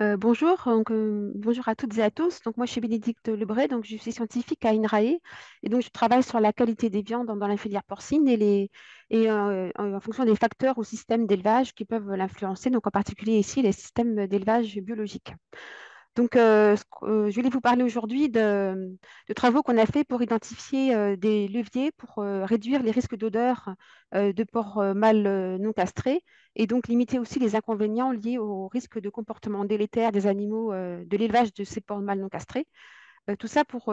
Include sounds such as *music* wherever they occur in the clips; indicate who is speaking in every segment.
Speaker 1: Euh, bonjour, donc, euh, bonjour à toutes et à tous. Donc, moi, je suis Bénédicte Lebray, donc je suis scientifique à INRAE et donc je travaille sur la qualité des viandes dans, la filière porcine et euh, en fonction des facteurs ou systèmes d'élevage qui peuvent l'influencer, donc en particulier ici les systèmes d'élevage biologique. Donc, euh, euh, je voulais vous parler aujourd'hui de, travaux qu'on a fait pour identifier euh, des leviers pour réduire les risques d'odeur de porcs mâles non castrés et donc limiter aussi les inconvénients liés au risque de comportement délétère des animaux de l'élevage de ces porcs mâles non castrés. Tout ça pour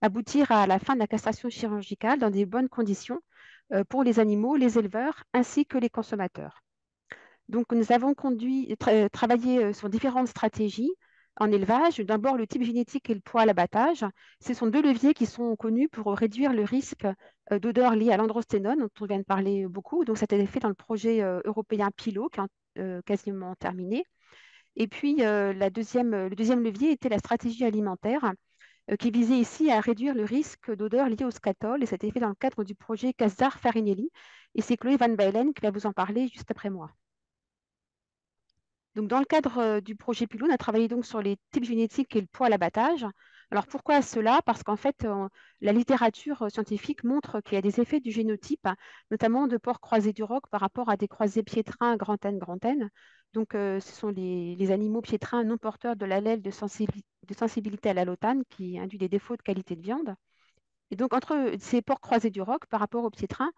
Speaker 1: aboutir à la fin de la castration chirurgicale dans des bonnes conditions pour les animaux, les éleveurs ainsi que les consommateurs. Donc, nous avons conduit, tra- travaillé sur différentes stratégies en élevage. D'abord, le type génétique et le poids à l'abattage. Ce sont deux leviers qui sont connus pour réduire le risque euh, d'odeur liée à l'androsténone, dont on vient de parler beaucoup. Donc, ça a été fait dans le projet euh, européen PILO, qui est euh, quasiment terminé. Et puis, le deuxième levier était la stratégie alimentaire, qui visait ici à réduire le risque d'odeur liée au scatol. Et ça a été fait dans le cadre du projet Casar Farinelli. Et c'est Chloé Van Bailen qui va vous en parler juste après moi. Donc, dans le cadre euh, du projet Pilot, on a travaillé sur les types génétiques et le poids à l'abattage. Alors, pourquoi cela? Parce qu'en fait, euh, la littérature euh, scientifique montre qu'il y a des effets du génotype, hein, notamment de porcs croisés du roc par rapport à des croisés piétrins grand N, grand N. Donc, ce sont les, animaux piétrins non porteurs de l'allèle de sensibilité à l'allotane qui induit des défauts de qualité de viande. Et donc, entre ces porcs croisés du roc par rapport aux piétrins,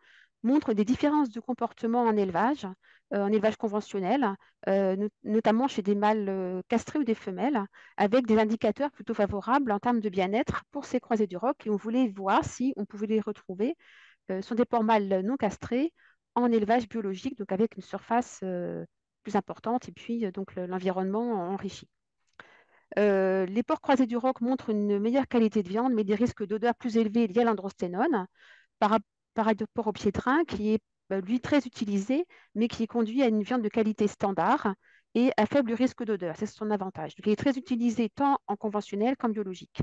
Speaker 1: montrent des différences de comportement en élevage, euh, en élevage conventionnel, euh, not- notamment chez des mâles euh, castrés ou des femelles, avec des indicateurs plutôt favorables en termes de bien-être pour ces croisés du roc. Et on voulait voir si on pouvait les retrouver sur des porcs mâles non castrés en élevage biologique, donc avec une surface plus importante et puis l'environnement enrichi. Les porcs croisés du roc montrent une meilleure qualité de viande, mais des risques d'odeur plus élevés liés à l'androsténone par, par rapport au piétrin, qui est euh, lui très utilisé, mais qui conduit à une viande de qualité standard et à faible risque d'odeur. C'est son avantage. Il est très utilisé tant en conventionnel qu'en biologique.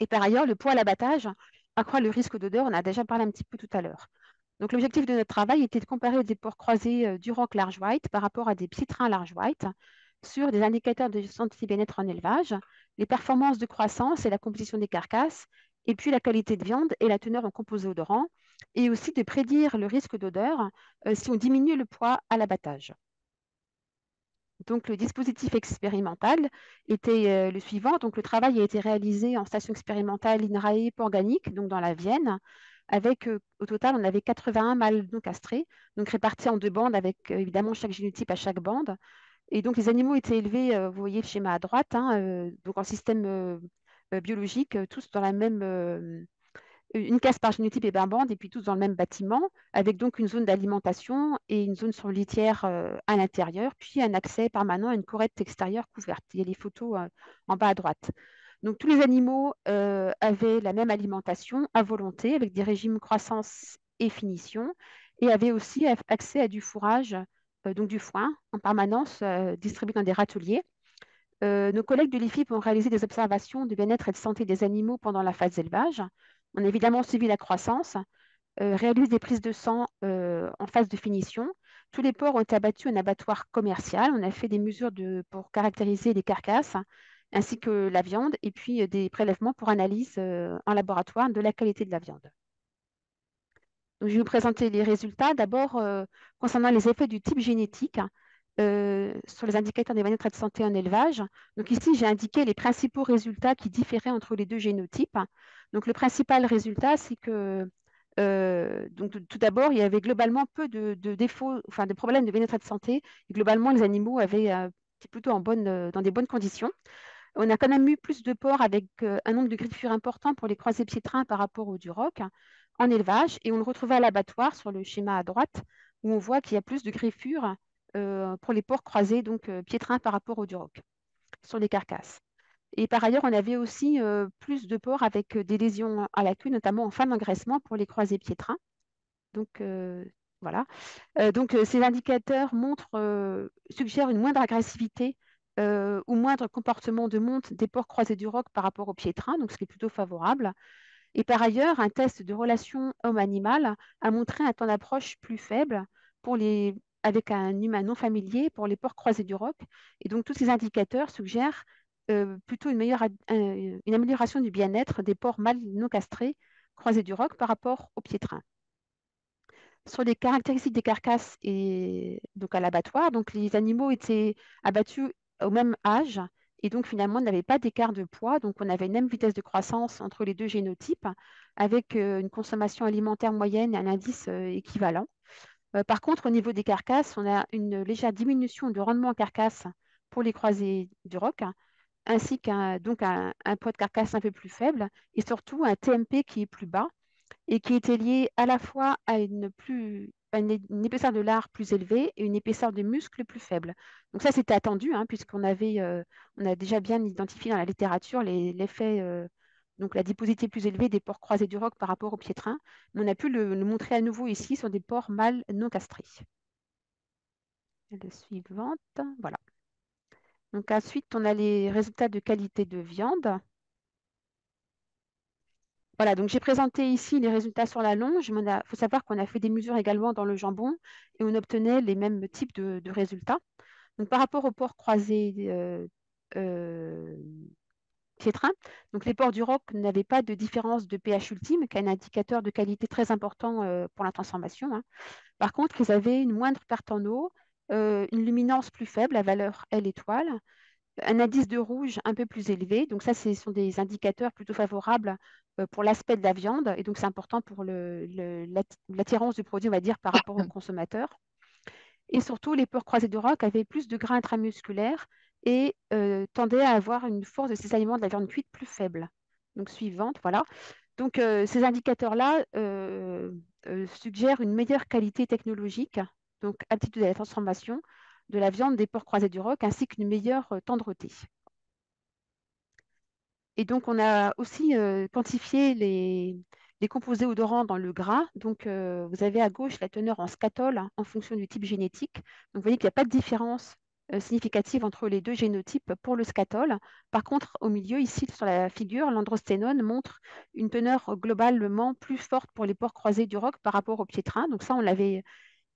Speaker 1: Et par ailleurs, le poids à l'abattage accroît le risque d'odeur. On a déjà parlé un petit peu tout à l'heure. Donc, l'objectif de notre travail était de comparer des porcs croisés euh, du roc large white par rapport à des piétrins large white sur des indicateurs de santé bien-être en élevage, les performances de croissance et la composition des carcasses, et puis la qualité de viande et la teneur en composés odorants, et aussi de prédire le risque d'odeur euh, si on diminue le poids à l'abattage. Donc, le dispositif expérimental était euh, le suivant. Donc, le travail a été réalisé en station expérimentale INRAE organique, donc dans la Vienne, avec euh, au total, on avait 81 mâles non castrés, donc répartis en deux bandes, avec évidemment chaque génotype à chaque bande. Et donc, les animaux étaient élevés, vous voyez le schéma à droite, hein, donc en système euh, euh, biologique, euh, tous dans la même, euh, une case par génotype et par bande, et puis tous dans le même bâtiment, avec donc une zone d'alimentation et une zone sur litière à l'intérieur, puis un accès permanent à une courette extérieure couverte. Il y a les photos en bas à droite. Donc tous les animaux avaient la même alimentation à volonté, avec des régimes croissance et finition, et avaient aussi accès à du fourrage, donc du foin, en permanence distribué dans des râteliers. Euh, nos collègues de l'IFIP ont réalisé des observations de bien-être et de santé des animaux pendant la phase d'élevage. On a évidemment suivi la croissance, euh, réalise des prises de sang euh, en phase de finition. Tous les porcs ont été abattus en abattoir commercial. On a fait des mesures pour caractériser les carcasses ainsi que la viande et puis euh, des prélèvements pour analyse en laboratoire de la qualité de la viande. Donc, je vais vous présenter les résultats. D'abord, concernant les effets du type génétique euh, sur les indicateurs des bien-être de santé en élevage. Donc ici, j'ai indiqué les principaux résultats qui différaient entre les deux génotypes. Donc le principal résultat, c'est que euh, donc, tout d'abord, il y avait globalement peu de, défauts, enfin de problèmes de bien-être de santé. Et globalement, les animaux avaient euh, plutôt en bonne, dans des bonnes conditions. On a quand même eu plus de porcs avec un nombre de griffures important pour les croisés piétrins par rapport au duroc en élevage. Et on le retrouvait à l'abattoir sur le schéma à droite, où on voit qu'il y a plus de griffures pour les porcs croisés, donc euh, piétrins par rapport au duroc, sur les carcasses. Et par ailleurs, on avait aussi euh, plus de porcs avec euh, des lésions à la queue, notamment en fin d'engraissement pour les croisés piétrins. Donc euh, voilà. Euh, donc euh, ces indicateurs montrent, euh, suggèrent une moindre agressivité euh, ou moindre comportement de monte des porcs croisés du roc par rapport aux piétrins, donc ce qui est plutôt favorable. Et par ailleurs, un test de relation homme-animal a montré un temps d'approche plus faible pour les avec un humain non familier pour les porcs croisés du roc. Et donc, tous ces indicateurs suggèrent euh, plutôt une, amélioration du bien-être des porcs mâles non castrés croisés du roc par rapport aux piétrins. Sur les caractéristiques des carcasses et donc à l'abattoir, donc les animaux étaient abattus au même âge et donc finalement on n'avait pas d'écart de poids, donc on avait une même vitesse de croissance entre les deux génotypes avec euh, une consommation alimentaire moyenne et un indice euh, équivalent. Euh, par contre, au niveau des carcasses, on a une légère diminution de rendement en carcasse pour les croisés du roc, ainsi qu'un poids de carcasse un peu plus faible et surtout un TMP qui est plus bas et qui était lié à la fois à une, épaisseur de lard plus élevée et une épaisseur de muscle plus faible. Donc ça, c'était attendu, hein, puisqu'on avait, euh, a déjà bien identifié dans la littérature l'effet, euh, donc la diposité plus élevée des porcs croisés du roc par rapport aux piétrins. Mais on a pu le, montrer à nouveau ici sur des porcs mâles non castrés. La suivante, voilà. Donc ensuite, on a les résultats de qualité de viande. Voilà, donc j'ai présenté ici les résultats sur la longe. Il faut savoir qu'on a fait des mesures également dans le jambon et on obtenait les mêmes types de, résultats. Donc par rapport aux porcs croisés euh, euh, donc les porcs du roc n'avaient pas de différence de pH ultime, qui est un indicateur de qualité très important euh, pour la transformation. Hein. Par contre, ils avaient une moindre perte en eau, une luminance plus faible, la valeur L étoile, un indice de rouge un peu plus élevé. Donc ça, ce sont des indicateurs plutôt favorables euh, pour l'aspect de la viande. Et donc, c'est important pour l'attirance du produit, on va dire, par rapport au *coughs* consommateur. Et surtout, les porcs croisés de roc avaient plus de gras intramusculaires et euh, tendaient à avoir une force de ces aliments de la viande cuite plus faible. Donc, suivante, voilà. Donc, euh, ces indicateurs-là suggèrent une meilleure qualité technologique, donc aptitude à la transformation, de la viande des porcs croisés du roc, ainsi qu'une meilleure euh, tendreté. Et donc, on a aussi euh, quantifié les, composés odorants dans le gras. Donc, euh, vous avez à gauche la teneur en scatol hein, en fonction du type génétique. Donc, vous voyez qu'il n'y a pas de différence significative entre les deux génotypes pour le scatol. Par contre, au milieu, ici, sur la figure, l'androsténone montre une teneur globalement plus forte pour les porcs croisés du roc par rapport au piétrin. Donc, ça, on l'avait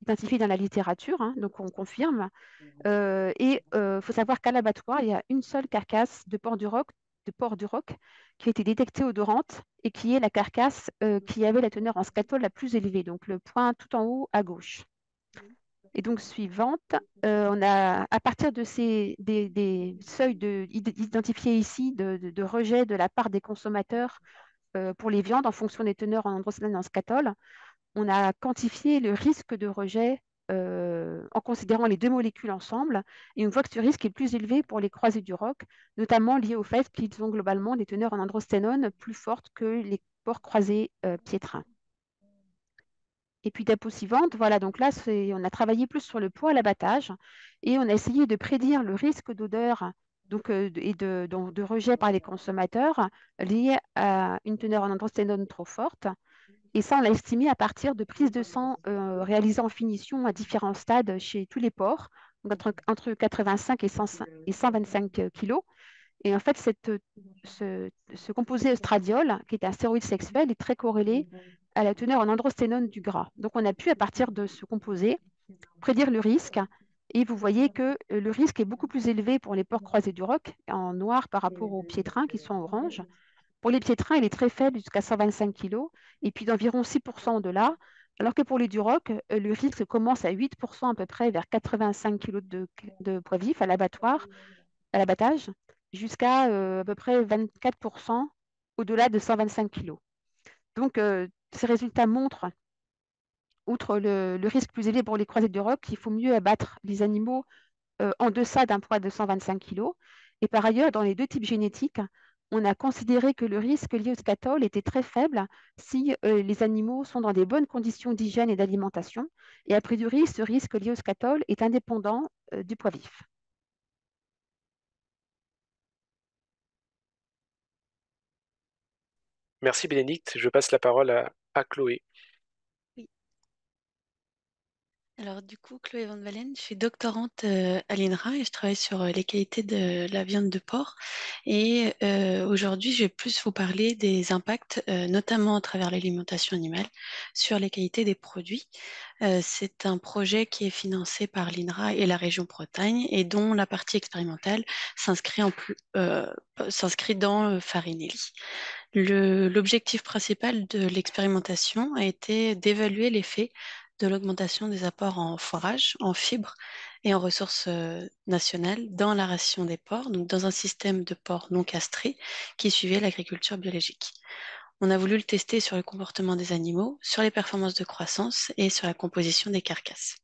Speaker 1: identifié dans la littérature, hein, donc on confirme. Mhm. Euh, et il euh, faut savoir qu'à l'abattoir, il y a une seule carcasse de porc du roc, de porc du roc qui a été détectée odorante et qui est la carcasse euh, qui avait la teneur en scatol la plus élevée, donc le point tout en haut à gauche. Et donc, suivante, on a, à partir de ces des, seuils de, identifiés ici de, rejet de la part des consommateurs pour les viandes en fonction des teneurs en androcénone et en scatol, on a quantifié le risque de rejet euh, en considérant les deux molécules ensemble, et on voit que ce risque est plus élevé pour les croisés du roc, notamment lié au fait qu'ils ont globalement des teneurs en androsténone plus fortes que les porcs croisés euh, piétrins. Et puis d'apo suivante, voilà, donc là, on a travaillé plus sur le poids à l'abattage et on a essayé de prédire le risque d'odeur donc, euh, et de, de, rejet par les consommateurs lié à une teneur en androsténone trop forte. Et ça, on l'a estimé à partir de prises de sang euh, réalisées en finition à différents stades chez tous les porcs, entre, 85 et, 125 kg. Et en fait, ce, composé estradiol, qui est un stéroïde sexuel, est très corrélé à la teneur en androsténone du gras. Donc, on a pu, à partir de ce composé, prédire le risque. Et vous voyez que euh, le risque est beaucoup plus élevé pour les porcs croisés du roc, en noir par rapport aux piétrins, qui sont orange. Pour les piétrins, il est très faible, jusqu'à 125 kg, et puis d'environ 6% au-delà, alors que pour les duroc, euh, le risque commence à 8% à peu près, vers 85 kg de, poids vif à l'abattoir, à l'abattage, jusqu'à euh, à peu près 24% au-delà de 125 kg. Donc, ces résultats montrent, outre le, risque plus élevé pour les croisés de roc, qu'il faut mieux abattre les animaux en deçà d'un poids de 125 kg. Et par ailleurs, dans les deux types génétiques, on a considéré que le risque lié au scatol était très faible si euh, les animaux sont dans des bonnes conditions d'hygiène et d'alimentation. Et a priori, ce risque lié au scatol est indépendant euh, du poids vif.
Speaker 2: Merci Bénédicte. Je passe la parole à, Chloé. Alors du coup, Chloé Van Valen, je suis doctorante euh, à l'INRA et je travaille sur euh, les qualités de la viande de porc. Et euh, aujourd'hui, je vais plus vous parler des impacts, notamment à travers l'alimentation animale, sur les qualités des produits. C'est un projet qui est financé par l'INRA et la région Bretagne et dont la partie expérimentale s'inscrit dans Farinelli. L'objectif principal de l'expérimentation a été d'évaluer l'effet de l'augmentation des apports en forage, en fibres et en ressources euh, nationales dans la ration des porcs, donc dans un système de porcs non castrés qui suivait l'agriculture biologique. On a voulu le tester sur le comportement des animaux, sur les performances de croissance et sur la composition des carcasses.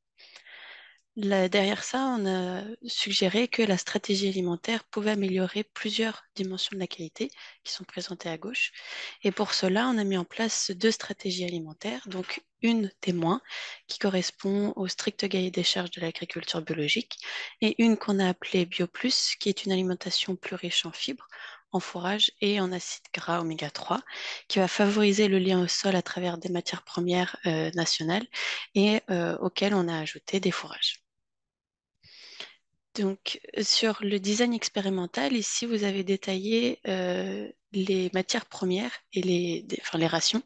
Speaker 2: Derrière ça, on a suggéré que la stratégie alimentaire pouvait améliorer plusieurs dimensions de la qualité qui sont présentées à gauche. Et pour cela, on a mis en place deux stratégies alimentaires. Donc, une témoin qui correspond au strict cahier des charges de l'agriculture biologique et une qu'on a appelée BioPlus, qui est une alimentation plus riche en fibres, en fourrage et en acides gras oméga 3, qui va favoriser le lien au sol à travers des matières premières euh, nationales et euh, auxquelles on a ajouté des fourrages. Donc, sur le design expérimental, ici, vous avez détaillé euh, les matières premières et les, enfin, les rations.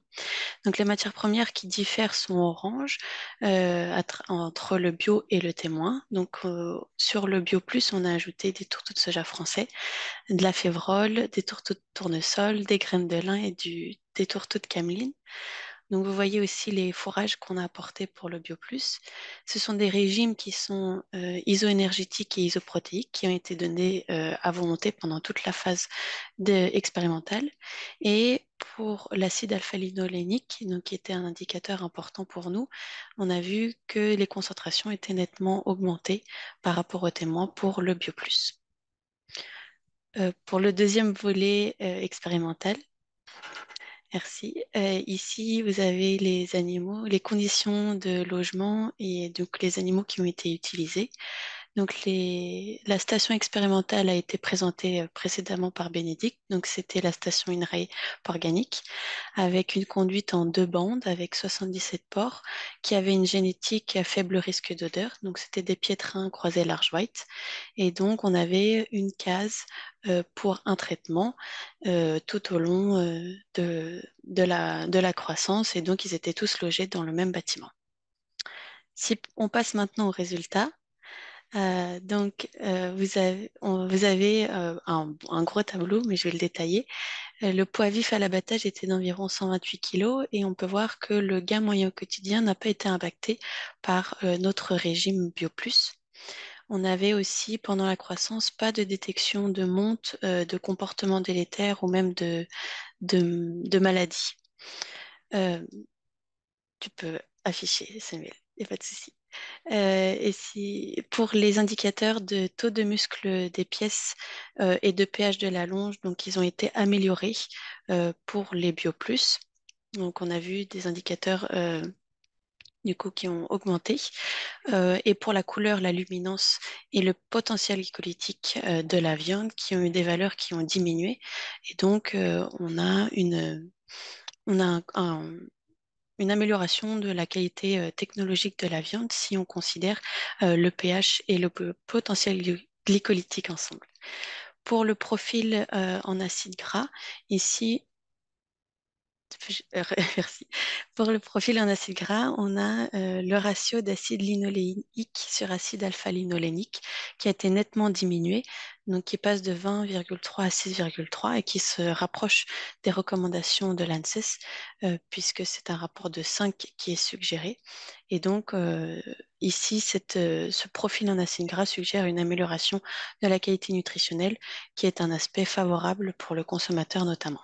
Speaker 2: Donc, les matières premières qui diffèrent sont orange euh, entre le bio et le témoin. Donc, euh, sur le bio plus, on a ajouté des tourteaux de soja français, de la févrole, des tourteaux de tournesol, des graines de lin et du, des tourteaux de cameline. Donc, vous voyez aussi les fourrages qu'on a apportés pour le BioPlus. Ce sont des régimes qui sont euh, isoénergétiques et isoprotéiques qui ont été donnés euh, à volonté pendant toute la phase expérimentale. Et pour l'acide alpha-linolénique, qui était un indicateur important pour nous, on a vu que les concentrations étaient nettement augmentées par rapport aux témoins pour le BioPlus. Euh, pour le deuxième volet expérimental, Merci. Euh, ici, vous avez les animaux, les conditions de logement et donc les animaux qui ont été utilisés. Donc, la station expérimentale a été présentée euh, précédemment par Bénédicte. Donc, c'était la station INRAE organique avec une conduite en deux bandes avec 77 porcs qui avaient une génétique à faible risque d'odeur. Donc, c'était des piétrins croisés large white. Et donc, on avait une case euh, pour un traitement euh, tout au long de, de la, de la croissance. Et donc, ils étaient tous logés dans le même bâtiment. Si on passe maintenant aux résultats, euh, donc, euh, vous avez, euh, un, gros tableau, mais je vais le détailler. Le poids vif à l'abattage était d'environ 128 kg et on peut voir que le gain moyen au quotidien n'a pas été impacté par notre régime BioPlus. On avait aussi, pendant la croissance, pas de détection de monte, de comportement délétère ou même de, de, de maladie. Tu peux afficher, Samuel, il n'y a pas de souci. Euh, et si, pour les indicateurs de taux de muscle des pièces euh, et de pH de la longe, donc ils ont été améliorés euh, pour les BioPlus. Donc on a vu des indicateurs du coup qui ont augmenté. Et pour la couleur, la luminance et le potentiel glycolytique de la viande qui ont eu des valeurs qui ont diminué. Et donc on a une, on a un une amélioration de la qualité technologique de la viande si on considère le pH et le potentiel gly- glycolytique ensemble. Pour le profil en acide gras, ici, *laughs* Merci. Pour le profil en acide gras, on a euh, le ratio d'acide linolénique sur acide alpha-linolénique qui a été nettement diminué, donc qui passe de 20,3 à 6,3 et qui se rapproche des recommandations de l'ANSES euh, puisque c'est un rapport de 5 qui est suggéré. Et donc euh, ici, euh, ce profil en acide gras suggère une amélioration de la qualité nutritionnelle qui est un aspect favorable pour le consommateur notamment.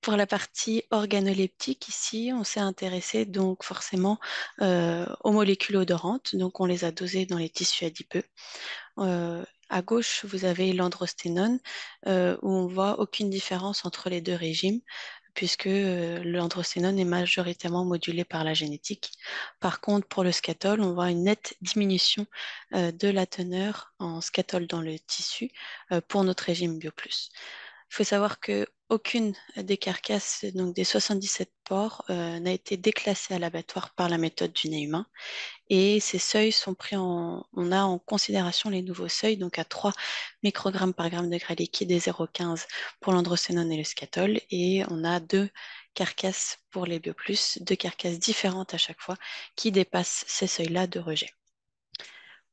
Speaker 2: Pour la partie organoleptique, ici, on s'est intéressé donc forcément euh, aux molécules odorantes, donc on les a dosées dans les tissus adipeux. Euh, à gauche, vous avez l'androsténone, euh, où on voit aucune différence entre les deux régimes, puisque euh, l'androsténone est majoritairement modulé par la génétique. Par contre, pour le scatol, on voit une nette diminution de la teneur en scatol dans le tissu pour notre régime BioPlus. Il faut savoir que aucune des carcasses, donc des 77 porcs, euh, n'a été déclassée à l'abattoir par la méthode du nez humain. Et ces seuils sont pris en, on a en considération les nouveaux seuils, donc à 3 microgrammes par gramme de gras liquide et 0,15 pour l'androcénone et le scatol. Et on a deux carcasses pour les bioplus, deux carcasses différentes à chaque fois qui dépassent ces seuils-là de rejet.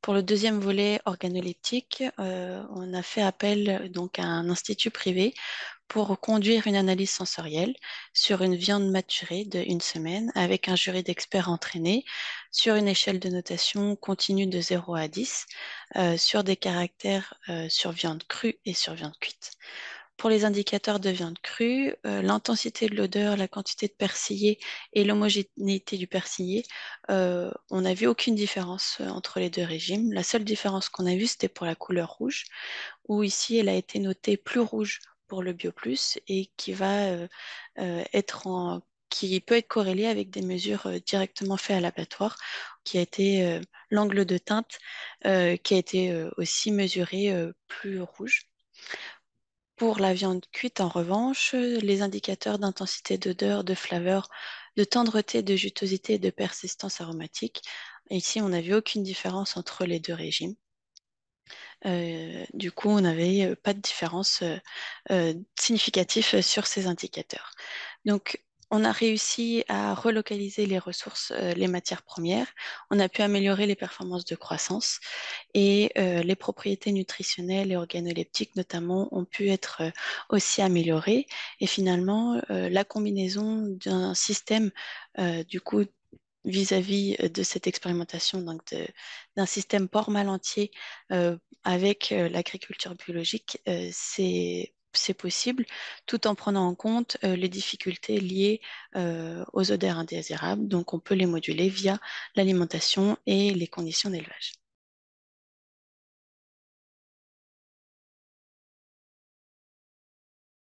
Speaker 2: Pour le deuxième volet organoleptique, euh, on a fait appel donc à un institut privé pour conduire une analyse sensorielle sur une viande maturée de une semaine avec un jury d'experts entraînés sur une échelle de notation continue de 0 à 10 euh, sur des caractères euh, sur viande crue et sur viande cuite. Pour les indicateurs de viande crue, euh, l'intensité de l'odeur, la quantité de persillé et l'homogénéité du persillé, euh, on n'a vu aucune différence euh, entre les deux régimes. La seule différence qu'on a vue, c'était pour la couleur rouge, où ici, elle a été notée plus rouge pour le BioPlus et qui peut être corrélée avec des mesures directement faites à l'abattoir, qui a été l'angle de teinte qui a été aussi mesuré plus rouge. Pour la viande cuite, en revanche, les indicateurs d'intensité d'odeur, de flaveur, de tendreté, de jutosité et de persistance aromatique, ici, on n'a vu aucune différence entre les deux régimes. Euh, du coup, on n'avait euh, pas de différence euh, significative sur ces indicateurs. Donc, on a réussi à relocaliser les ressources, euh, les matières premières. On a pu améliorer les performances de croissance et euh, les propriétés nutritionnelles et organoleptiques notamment ont pu être euh, aussi améliorées. Et finalement, la combinaison d'un système du coup vis-à-vis de cette expérimentation d'un système port mal entier avec l'agriculture biologique, c'est c'est possible, tout en prenant en compte les difficultés liées aux odeurs indésirables. Donc, on peut les moduler via l'alimentation et les conditions d'élevage.